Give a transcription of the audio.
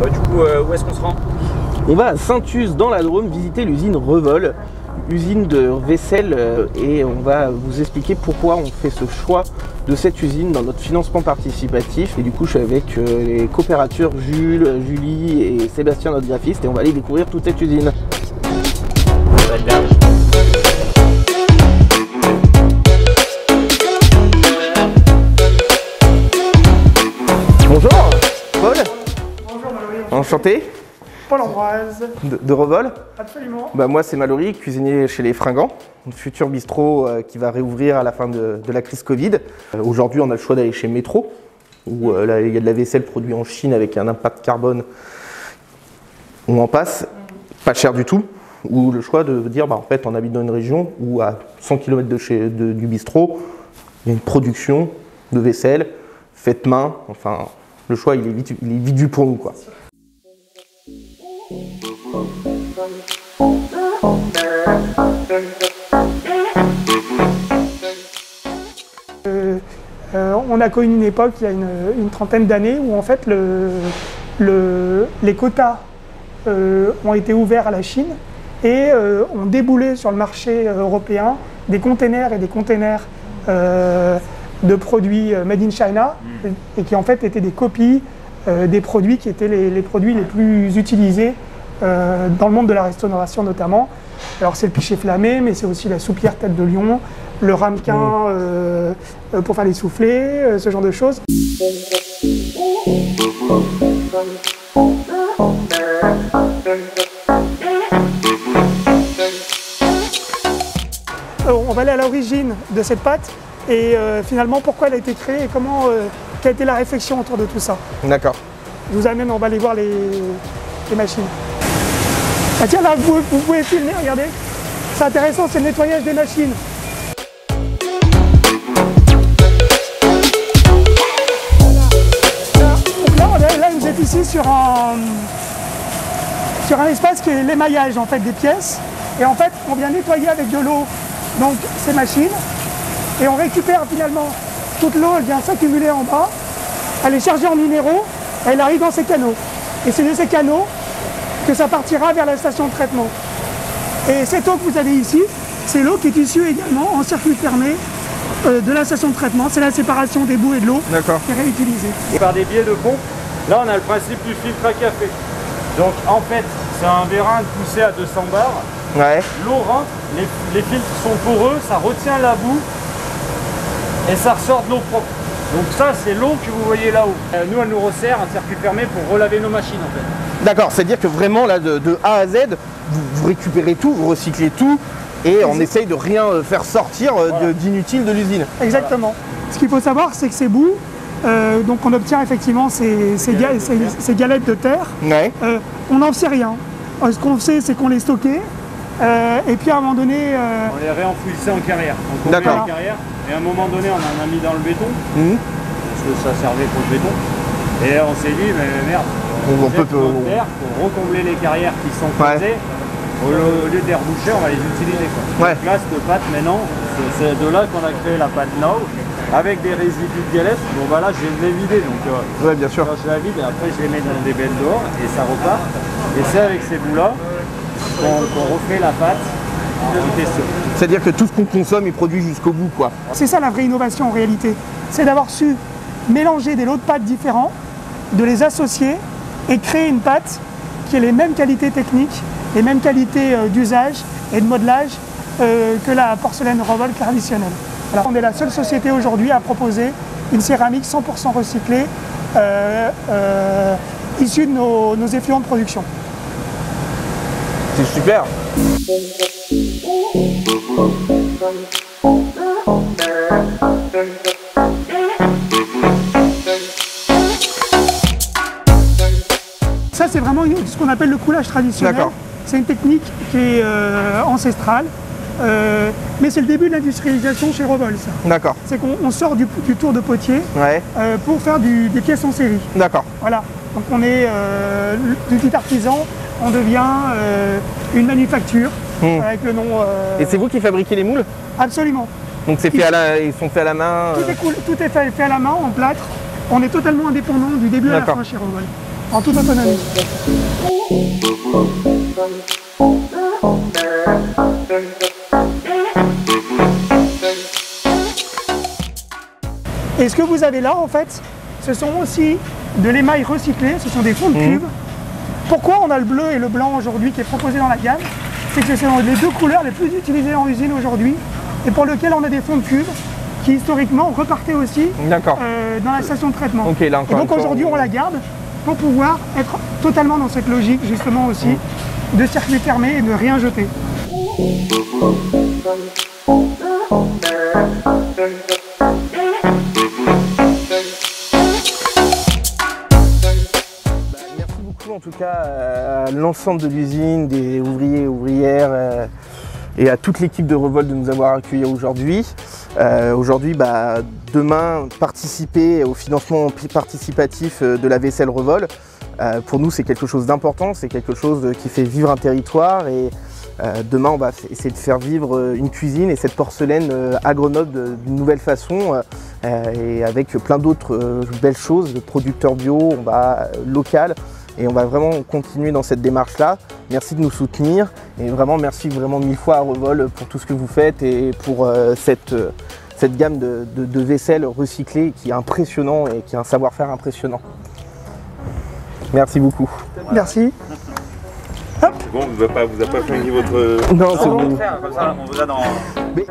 Bah, du coup, euh, où est-ce qu'on se rend? On va à Saint-Us dans la Drôme visiter l'usine Revol, usine de vaisselle, euh, et on va vous expliquer pourquoi on fait ce choix de cette usine dans notre financement participatif. Et du coup, je suis avec euh, les coopérateurs Jules, Julie et Sébastien, notre graphiste, et on va aller découvrir toute cette usine. Bonjour, enchanté, Paul Ambroise, de, de Revol. absolument. Bah, moi, c'est Mallory, cuisinier chez les Fringants, un futur bistrot euh, qui va réouvrir à la fin de, de la crise Covid. Euh, Aujourd'hui, on a le choix d'aller chez Métro, où euh, là, il y a de la vaisselle produite en Chine avec un impact carbone. On en passe, pas cher du tout. Ou le choix de dire, bah, en fait, on habite dans une région où à 100 km de chez, de- du bistrot, il y a une production de vaisselle faite main. Enfin, le choix, il est vite, il est vite vu pour nous, quoi. Euh, on a connu une époque, il y a une, une trentaine d'années, où en fait le, le- les quotas euh, ont été ouverts à la Chine et euh, ont déboulé sur le marché euh, européen des containers et des containers euh, de produits euh, made in China et, et qui en fait étaient des copies euh, des produits qui étaient les, les produits les plus utilisés euh, dans le monde de la restauration notamment. Alors c'est le pichet flammé, mais c'est aussi la soupière tête de lion, le ramequin euh, euh, pour faire les soufflets, ce genre de choses. On va aller à l'origine de cette pâte et euh, finalement pourquoi elle a été créée et comment, euh, quelle a été la réflexion autour de tout ça. D'accord. Je vous amène, on va aller voir les, les machines. Ah tiens, là, vous, pouvez filmer, regardez. C'est intéressant, c'est le nettoyage des machines. Là, ici sur un, sur un espace qui est l'émaillage en fait des pièces. Et en fait, on vient nettoyer avec de l'eau donc ces machines. Et on récupère finalement toute l'eau, elle vient s'accumuler en bas. Elle est chargée en minéraux, elle arrive dans ces canaux. Et c'est de ces canaux que ça partira vers la station de traitement. Et cette eau que vous avez ici, c'est l'eau qui est issue également en circuit fermé euh, de la station de traitement. C'est la séparation des boues et de l'eau qui est réutilisée. Par des biais de pompe, là on a le principe du filtre à café. Donc en fait, c'est un vérin poussé à 200 bars. Ouais. L'eau rentre, les, les filtres sont poreux, ça retient la boue et ça ressort de l'eau propre. Donc ça, c'est l'eau que vous voyez là-haut. Euh, nous, elle nous resserre un circuit fermé pour relaver nos machines en fait. D'accord, c'est-à-dire que vraiment là de, de A à Z, vous, vous récupérez tout, vous recyclez tout et on essaye de rien euh, faire sortir euh, d'inutile de l'usine. Exactement. Ce qu'il faut savoir, c'est que ces boues, euh, donc on obtient effectivement ces, ces ga- ces- ces galettes de terre. Ouais. Euh, on n'en sait rien. Ce qu'on sait, c'est qu'on les stockait. Euh, et puis à un moment donné, euh, On les réenfouissait en carrière. Donc on en carrière et à un moment donné, on en a mis dans le béton Mhm. parce que ça servait pour le béton. Et on s'est dit, mais merde, On- on peut- terre pour recombler les carrières qui sont Ouais. creusées. Au lieu au lieu de les reboucher, on va les utiliser. Quoi. Ouais. Donc là, cette pâte, maintenant, c'est- c'est de là qu'on a créé la pâte Now avec des résidus de galettes. Bon, bah là, je de les vider. Donc, euh, Ouais, bien sûr. quand je la vide, après, je les mets dans des belles dehors et ça repart. Et c'est avec ces bouts-là qu'on qu'on refait la pâte. C'est-à-dire que tout ce qu'on consomme est produit jusqu'au bout, quoi. c'est ça la vraie innovation en réalité. C'est d'avoir su mélanger des lots de pâtes différents, de les associer et créer une pâte qui ait les mêmes qualités techniques, les mêmes qualités euh, d'usage et de modelage euh, que la porcelaine Revol traditionnelle. Alors, on est la seule société aujourd'hui à proposer une céramique 100% recyclée euh, euh, issue de nos, nos effluents de production. C'est super. Ça, c'est vraiment ce qu'on appelle le coulage traditionnel. D'accord. C'est une technique qui est euh, ancestrale, euh, mais c'est le début de l'industrialisation chez Revol. ça. D'accord. C'est qu'on on sort du, du tour de potier Ouais. euh, pour faire du- des pièces en série. D'accord. Voilà. Donc on est euh, du petit artisan, on devient euh, une manufacture Hmm. avec le nom. euh, Et c'est vous qui fabriquez les moules? Absolument. Donc c'est fait à la, ils sont faits à la main. Tout euh, est, cool- tout est fait, fait à la main, en plâtre. On est totalement indépendant du début à la fin chez Revol. en toute autonomie. Et ce que vous avez là, en fait, ce sont aussi de l'émail recyclé, ce sont des fonds de cuve. Pourquoi on a le bleu et le blanc aujourd'hui qui est proposé dans la gamme C'est que ce sont les deux couleurs les plus utilisées en usine aujourd'hui et pour lesquelles on a des fonds de cuve qui historiquement repartaient aussi euh, dans la station de traitement. Là, et donc aujourd'hui on- la garde pour pouvoir être totalement dans cette logique justement aussi de circuit fermé et de rien jeter. L'ensemble de l'usine, des ouvriers et ouvrières euh, et à toute l'équipe de Revol de nous avoir accueillis aujourd'hui. Euh, aujourd'hui, bah, demain, participer au financement participatif euh, de la vaisselle Revol, pour nous c'est quelque chose d'important, c'est quelque chose qui fait vivre un territoire et demain on va essayer de faire vivre une cuisine et cette porcelaine à Grenoble d'une nouvelle façon et avec plein d'autres belles choses, producteurs bio, on va local et on va vraiment continuer dans cette démarche là. Merci de nous soutenir et vraiment merci vraiment mille fois à Revol pour tout ce que vous faites et pour euh, cette, euh, cette gamme de, de- de vaisselle recyclée qui est impressionnant et qui a un savoir-faire impressionnant. Merci beaucoup. Merci. C'est bon, vous n'avez pas, vous avez pas flingué votre. Non, c'est Au bon. contraire, comme ça, on vous a dans. Mais